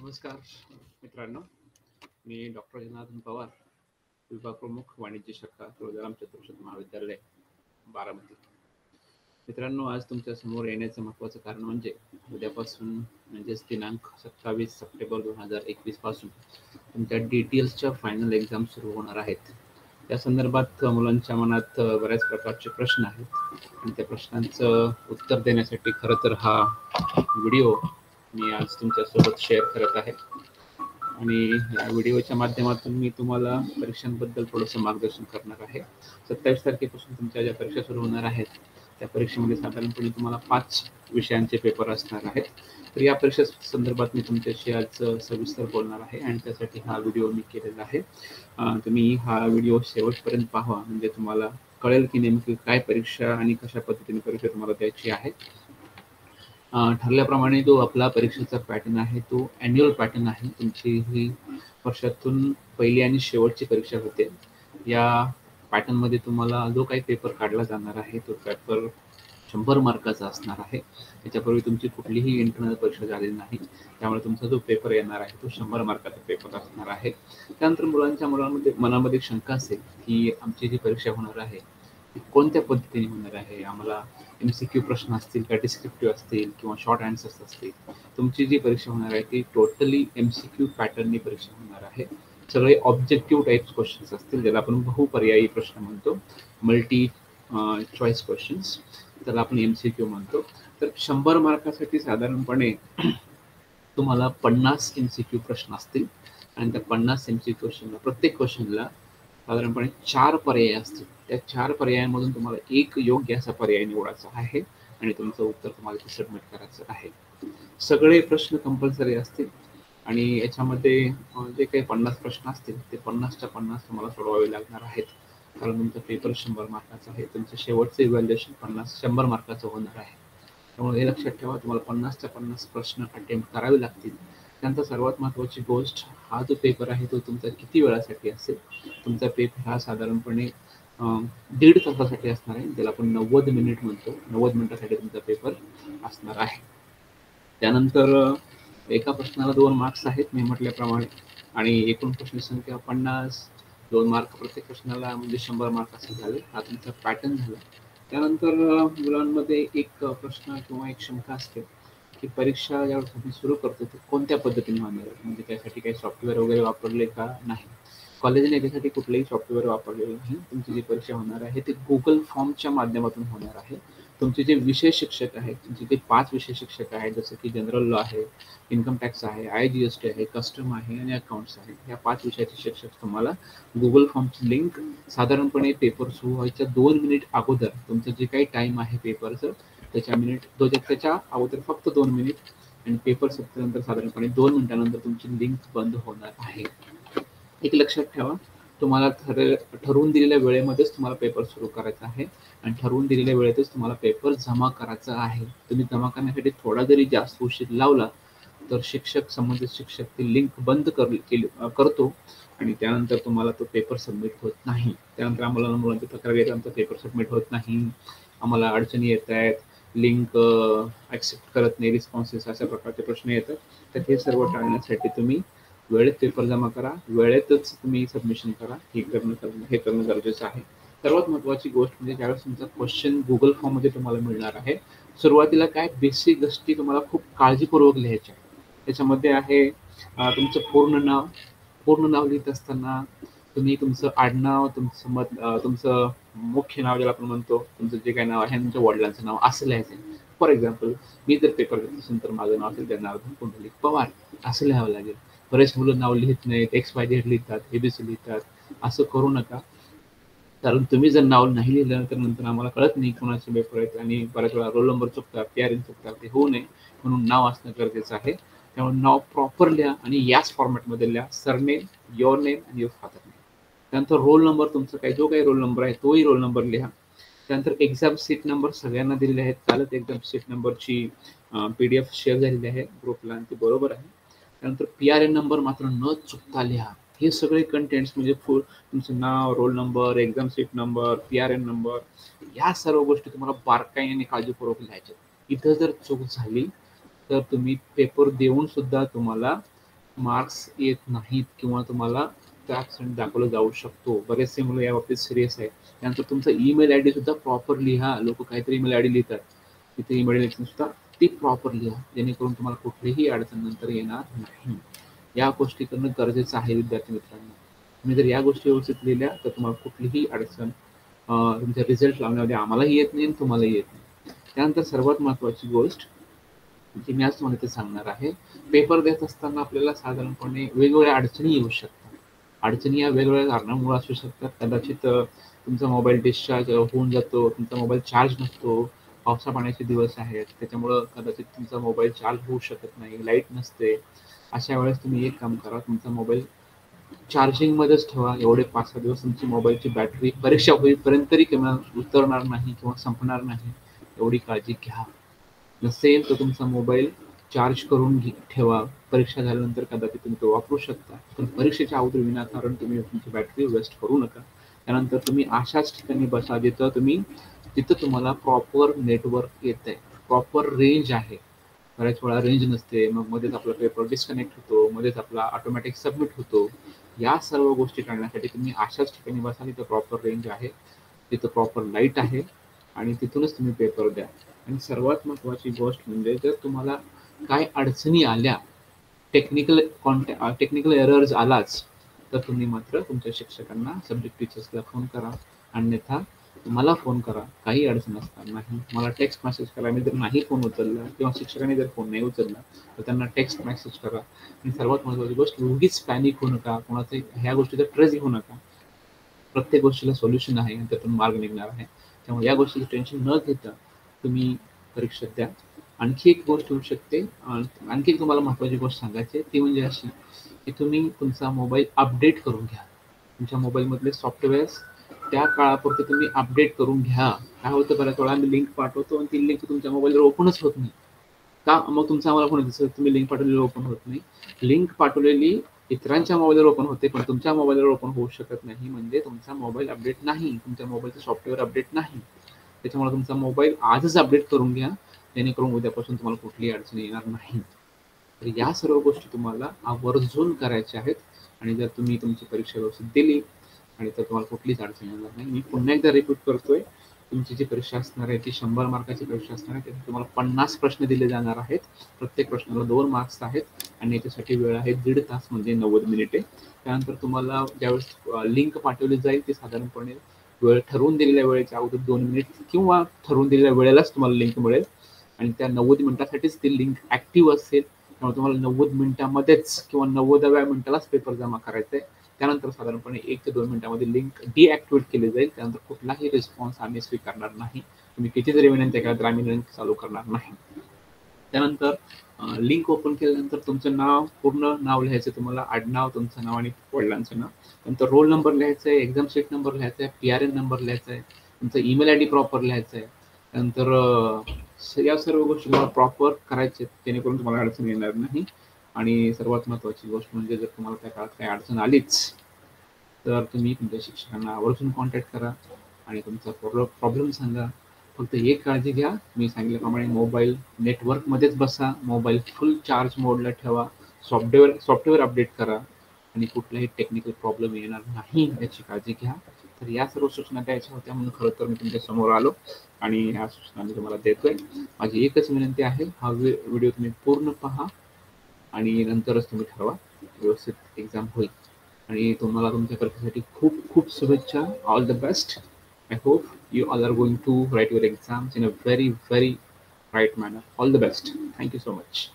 नमस्कार मित्रांनो. मी डॉक्टर जनार्दन पवार विभाग प्रमुख वाणिज्य शाखा तुळजाराम चतुर्शत महाविद्यालय बारामती. मित्रांनो आज तुमच्यासमोर येण्याचं महत्त्वाचं कारण म्हणजे उद्यापासून म्हणजेच दिनांक सत्तावीस सप्टेंबर दोन हजार एकवीसपासून तुमच्या डिटेल्सच्या फायनल एक्झाम सुरू होणार आहेत. त्या संदर्भात मुलांच्या मनात बऱ्याच प्रकारचे प्रश्न आहेत. आणि त्या प्रश्नांचं उत्तर देण्यासाठी खरं तर हा व्हिडिओ मी आज तुमच्यासोबत शेअर करत आहे. आणि या व्हिडिओच्या माध्यमातून मी तुम्हाला परीक्षांबद्दल थोडंसं मार्गदर्शन करणार आहे. सत्तावीस तारखेपासून तुमच्या ज्या परीक्षा सुरू होणार आहेत त्या परीक्षेमध्ये साधारणपणे तुम्हाला पाच विषयांचे पेपर असणार आहेत. तर या परीक्षा संदर्भात मी तुमच्याशी आज सविस्तर बोलणार आहे आणि त्यासाठी हा व्हिडिओ मी केलेला आहे. तुम्ही हा व्हिडिओ शेवटपर्यंत पाहा म्हणजे तुम्हाला कळेल की नेमकी काय परीक्षा आणि कशा पद्धतीने परीक्षा तुम्हाला द्यायची आहे. ठरल्याप्रमाणे जो आपला परीक्षेचा पॅटर्न आहे तो अॅन्युअल पॅटर्न आहे. तुमची ही वर्षातून पहिली आणि शेवटची परीक्षा होते. या पॅटर्नमध्ये तुम्हाला जो काही पेपर काढला जाणार आहे तो पेपर शंभर मार्काचा असणार आहे. त्याच्यापूर्वी तुमची कुठलीही इंटरनल परीक्षा झालेली नाही. त्यामुळे तुमचा जो पेपर येणार आहे तो शंभर मार्काचा पेपर असणार आहे. त्यानंतर मुलांच्या मुलांमध्ये मनामध्ये शंका असेल की आमची जी परीक्षा होणार आहे कोणत्या पद्धतीने होणार आहे? आम्हाला एम सी क्यू प्रश्न असतील का डिस्क्रिप्टिव्ह असतील किंवा शॉर्ट आन्सर्स असतील तुमची जी परीक्षा होणार आहे ती टोटली एम सी क्यू पॅटर्ननी परीक्षा होणार आहे. सगळे ऑब्जेक्टिव्ह टाईप्स क्वेश्चन्स असतील ज्याला आपण बहुपर्यायी प्रश्न म्हणतो मल्टी चॉईस क्वेश्चन्स त्याला आपण एम सी क्यू म्हणतो. तर शंभर मार्कासाठी साधारणपणे तुम्हाला पन्नास एम सी क्यू प्रश्न असतील आणि त्या पन्नास एम सी क्वेश्चनला प्रत्येक क्वेश्चनला साधारणपणे चार पर्याय असतील. त्या चार पर्यायांमधून तुम्हाला एक योग्य असा पर्याय निवडायचा आहे आणि तुमचं उत्तर तुम्हाला ते सबमिट करायचं आहे. सगळे प्रश्न कंपल्सरी असतील आणि याच्यामध्ये जे काही पन्नास प्रश्न असतील ते पन्नासच्या पन्नास तुम्हाला सोडवावे लागणार आहेत. कारण तुमचा पेपर शंभर मार्काचा आहे. तुमचं शेवटचं इव्हॅल्युएशन पन्नास शंभर मार्काचं होणार आहे. त्यामुळे हे लक्षात ठेवा तुम्हाला पन्नासच्या पन्नास प्रश्न अटेम्प्ट करावे लागतील. त्यानंतर सर्वात महत्त्वाची गोष्ट हा जो पेपर आहे तो तुमचा किती वेळासाठी असेल? तुमचा पेपर हा साधारणपणे दीड तासासाठी असणार आहे ज्याला आपण नव्वद मिनिट म्हणतो. नव्वद मिनिटासाठी तुमचा पेपर असणार आहे. त्यानंतर एका प्रश्नाला दोन मार्क्स आहेत मी म्हटल्याप्रमाणे. आणि एकूण प्रश्न संख्या पन्नास दोन मार्क प्रत्येक प्रश्नाला म्हणजे शंभर मार्क असे झाले. हा तुमचा पॅटर्न झाला. त्यानंतर मुलांमध्ये एक प्रश्न किंवा एक शंका असते. की परीक्षा ज्यावेळेस आपण सुरू करतो ते कोणत्या पद्धतीने होणार म्हणजे त्यासाठी काही सॉफ्टवेअर वगैरे वापरले का नाही? कॉलेजने याच्यासाठी कुठलंही सॉफ्टवेअर वापरलेलं नाही. तुमची जी परीक्षा होणार आहे ते गुगल फॉर्मच्या माध्यमातून होणार आहे. तुमचे जे विषय शिक्षक आहेत तुमचे जे पाच विषय शिक्षक आहेत जसं की जनरल लॉ आहे इन्कम टॅक्स आहे आय जी एस टी आहे कस्टम आहे आणि अकाउंट्स आहे या पाच विषयाचे शिक्षक तुम्हाला गुगल फॉर्मची लिंक साधारणपणे पेपर सुरू व्हायच्या दोन मिनिट अगोदर तुमचं जे काही टाईम आहे पेपरचं त्याच्या मिनिट दो त्याच्या अगोदर फक्त दोन मिनिट आणि पेपर सुटल्यानंतर साधारणपणे दोन मिनिटानंतर तुमची लिंक बंद होणार आहे. एक लक्षात ठेवा तुम्हाला ठर ठरवून दिलेल्या वेळेमध्येच तुम्हाला पेपर सुरू करायचा आहे आणि ठरवून दिलेल्या वेळेतच तुम्हाला पेपर जमा करायचा आहे. तुम्ही जमा करण्यासाठी थोडा जरी जास्त उशीर लावला तर शिक्षक संबंधित शिक्षक ती लिंक बंद कर केली करतो आणि त्यानंतर तुम्हाला तो पेपर सबमिट होत नाही. त्यानंतर आम्हाला मुलांची तक्रार येते आमचा पेपर सबमिट होत नाही. आम्हाला अडचणी येत आहेत. लिंक ॲक्सेप्ट करत नाही रिस्पॉन्सेस अशा प्रकारचे प्रश्न येतात. तर हे सर्व टाळण्यासाठी तुम्ही वेळेत पेपर जमा करा. वेळेतच तुम्ही सबमिशन करा. हे करणं हे करणं गरजेचं आहे. सर्वात महत्त्वाची गोष्ट म्हणजे ज्यावेळेस तुमचा क्वेश्चन गुगल फॉर्ममध्ये तुम्हाला मिळणार आहे सुरुवातीला काय बेसिक गोष्टी तुम्हाला खूप काळजीपूर्वक लिहायच्या त्याच्यामध्ये आहे तुमचं पूर्ण नाव पूर्ण नाव लिहित असताना तुम्ही तुमचं आडनाव तुमचं मत तुमचं मुख्य नाव ज्याला आपण म्हणतो तुमचं जे काही नाव आहे तुमच्या वडिलांचं नाव असं लिहायचं फॉर एक्झाम्पल मी जर पेपर घेत असेल तर माझं नाव असेल जनार्दन कुंडलिक पवार. असं लिहावं लागेल. बरेच मुलं नाव लिहित नाहीत एक्स वाय झेड लिहितात एबीसी लिहितात. असं करू नका. कारण तुम्ही जर नाव नाही लिहिलं तर नंतर आम्हाला कळत नाही कोणाचे पेपर आहेत आणि बऱ्याच वेळा रोल नंबर चुकतात पी आर एन चुकतात ते होऊ नये. म्हणून नाव असणं गरजेचं आहे. त्यामुळे नाव प्रॉपर लिहा आणि याच फॉर्मॅटमध्ये लिहा. सरनेम युअर नेम आणि युअर फादर नेम त्यानंतर रोल नंबर तुमचा काही जो काही रोल नंबर आहे तोही रोल नंबर लिहा. त्यानंतर एक्झाम सीट नंबर सगळ्यांना दिलेले आहेत. कालच एक्झाम सीट नंबरची पी डी एफ शेअर झालेली आहे. ग्रुपला आणि ती बरोबर आहे. त्यानंतर पी आर एन नंबर मात्र न चुकता लिहा. हे सगळे कंटेंट्स म्हणजे फुल तुमचं नाव roll number exam seat number P R N number या सर्व गोष्टी तुम्हाला बारकाईने काळजीपूर्वक लिहायच्या इथं जर चूक झाली तर तुम्ही पेपर देऊन सुद्धा तुम्हाला मार्क्स येत नाहीत किंवा तुम्हाला त्या दाखवलं जाऊ शकतो. बरेचसे मुलं या बाबतीत सिरियस आहे त्यानंतर तुमचा ईमेल आय डी सुद्धा प्रॉपर लिहा. लोक काहीतरी ईमेल आय डी लिहितात. तिथे ईमेल आय डी सुद्धा ती प्रॉपर लिहा. जेणेकरून तुम्हाला कुठलीही अडचण नंतर येणार नाही. या गोष्टी करणं गरजेचं आहे विद्यार्थी मित्रांनो. तुम्ही जर या गोष्टी व्यवस्थित लिहिल्या तर तुम्हाला कुठलीही अडचण तुमच्या रिझल्ट लावण्यामध्ये आम्हालाही येत नाही आणि तुम्हालाही येत नाही. त्यानंतर सर्वात महत्त्वाची गोष्ट जी मी आज तुम्हाला ते सांगणार आहे पेपर देत असताना आपल्याला साधारणपणे वेगवेगळ्या अडचणी येऊ शकतात. अडचणी या वेगवेगळ्या कारणामुळे असू शकतात. कदाचित तुमचा मोबाईल डिस्चार्ज होऊन जातो तुमचा मोबाईल चार्ज नसतो पावसा पाण्याचे दिवस आहेत त्याच्यामुळं कदाचित तुमचा मोबाईल चार्ज होऊ शकत नाही लाइट नसते. अशा वेळेस तुम्ही एक काम करा तुमचा मोबाईल चार्जिंगमध्येच ठेवा एवढे पाच सहा दिवस तुमची मोबाईलची बॅटरी परीक्षा होईपर्यंत तरी किंवा उतरणार नाही किंवा संपणार नाही एवढी काळजी घ्या. नसेल तर तुमचा मोबाईल चार्ज करून ठेवा. परीक्षा झाल्यानंतर कदाचित तुम्ही तो वापरू शकता. पण परीक्षेच्या अगोदर विनाकारण तुम्ही तुमची बॅटरी वेस्ट करू नका. त्यानंतर तुम्ही अशाच ठिकाणी बसा जिथं तुम्ही तिथं तुम्हाला प्रॉपर नेटवर्क येत आहे प्रॉपर रेंज आहे. बऱ्याच वेळा रेंज नसते. मग मध्येच आपला पेपर डिस्कनेक्ट होतो. मध्येच आपला ऑटोमॅटिक सबमिट होतो. या सर्व गोष्टी टाळण्यासाठी तुम्ही अशाच ठिकाणी बसा तिथं प्रॉपर रेंज आहे तिथं प्रॉपर लाइट आहे आणि तिथूनच तुम्ही पेपर द्या. आणि सर्वात महत्त्वाची गोष्ट म्हणजे जर तुम्हाला काय अडचणी आल्या टेक्निकल कॉन्टॅ टेक्निकल एरर्स आलाच तर तुम्ही मात्र तुमच्या शिक्षकांना सब्जेक्ट टीचर्सला फोन करा. अन्यथा मला फोन करा. काही अडचण असणार नाही. मला टेक्स्ट मेसेज करा. मी जर नाही फोन उचलला किंवा शिक्षकांनी जर फोन नाही उचलला तर त्यांना टेक्स्ट मेसेज करा. आणि सर्वात महत्त्वाची गोष्ट उगीच पॅनिक होऊ नका. कोणाचं ह्या गोष्टीचा ट्रेस घेऊ नका. प्रत्येक गोष्टीला सोल्युशन आहे आणि त्यातून मार्ग निघणार आहे. त्यामुळे या गोष्टीचं टेन्शन न घेता तुम्ही परीक्षा द्या. आणखी एक गोष्ट होऊ शकते. आणखी एक तुम्हाला महत्त्वाची गोष्ट सांगायची ती म्हणजे अशी की तुम्ही तुमचा मोबाईल अपडेट करून घ्या. तुमच्या मोबाईलमधले सॉफ्टवेअर्स त्या काळापुरते तुम्ही अपडेट करून घ्या. काय होतं बऱ्याच वेळा आम्ही लिंक पाठवतो आणि ती लिंक तुमच्या मोबाईलवर ओपनच होत नाही. का? मग तुमचा आम्हाला फोन दिसत तुम्ही लिंक पाठवलेली ओपन होत नाही. लिंक पाठवलेली इतरांच्या मोबाईलवर ओपन होते पण तुमच्या मोबाईलवर ओपन होऊ शकत नाही. म्हणजे तुमचा मोबाईल अपडेट नाही. तुमच्या मोबाईलचं सॉफ्टवेअर अपडेट नाही. त्याच्यामुळे तुमचा मोबाईल आजच अपडेट करून घ्या. जेणेकरून उद्यापासून तुम्हाला कुठलीही अडचण येणार नाही. तर या सर्व गोष्टी तुम्हाला आवर्जून करायच्या आहेत आणि जर तुम्ही तुमची परीक्षा व्यवस्थित दिली आणि तर तुम्हाला कुठलीच अडचण येणार नाही. मी पुन्हा एकदा रिपीट करतोय तुमची जी परीक्षा असणार आहे ती शंभर मार्काची परीक्षा असणार आहे त्यात तुम्हाला पन्नास प्रश्न दिले जाणार आहेत. प्रत्येक प्रश्नाला दोन मार्क्स आहेत आणि याच्यासाठी वेळ आहे दीड तास म्हणजे नव्वद मिनिटे. त्यानंतर तुम्हाला ज्यावेळेस लिंक पाठवली जाईल ती साधारणपणे वेळ ठरवून दिलेल्या वेळेच्या अगोदर दोन मिनिट किंवा ठरवून दिलेल्या वेळेलाच तुम्हाला लिंक मिळेल. आणि त्या नव्वद मिनिटासाठीच ती लिंक ऍक्टिव्ह असेल. त्यामुळे तुम्हाला नव्वद मिनिटामध्येच किंवा नव्वदाव्या मिनिटालाच पेपर जमा करायचा आहे. त्यानंतर साधारणपणे एक ते दोन मिनिटामध्ये लिंक डिॲक्टिवेट केली जाईल. त्यानंतर कुठलाही रिस्पॉन्स आम्ही स्वीकारणार नाही. तुम्ही किती जरी विनंती करा तर आम्ही लिंक चालू करणार नाही. त्यानंतर लिंक ओपन केल्यानंतर तुमचं नाव पूर्ण नाव लिहायचं तुम्हाला आडनाव तुमचं नाव आणि वडिलांचं नाव. नंतर रोल नंबर लिहायचा आहे एक्झाम शीट नंबर लिहायचा आहे पी आर एन नंबर लिहायचा आहे. तुमचा ईमेल आय डी प्रॉपर लिहायचा आहे. त्यानंतर या सर्व गोष्टी तुम्हाला प्रॉपर करायचे जेणेकरून तुम्हाला अडचण येणार नाही. आणि सर्वात महत्त्वाची गोष्ट म्हणजे जर तुम्हाला त्या काळात काही अडचण आलीच तर तुम्ही तुमच्या शिक्षकांना आवर्जून कॉन्टॅक्ट करा आणि तुमचा प्रॉब्लेम सांगा. फक्त एक काळजी घ्या. मी सांगितल्याप्रमाणे मोबाईल नेटवर्कमध्येच बसा. मोबाईल फुल चार्ज मोडला ठेवा. सॉफ्टवेअर सॉफ्टवेअर अपडेट करा. आणि कुठलाही टेक्निकल प्रॉब्लेम येणार नाही याची काळजी घ्या. तर या सर्व सूचना द्यायच्या होत्या म्हणून खरं तर मी तुमच्यासमोर आलो आणि या सूचना मी तुम्हाला देतोय. माझी एकच विनंती आहे हा व्हिडिओ तुम्ही पूर्ण पहा आणि नंतरच तुम्ही ठरवा. व्यवस्थित एक्झाम होईल. आणि तुम्हाला तुमच्या परीक्षेसाठी खूप खूप शुभेच्छा. All the best I hope you all are going to write your exams in a very very right manner all the best thank you so much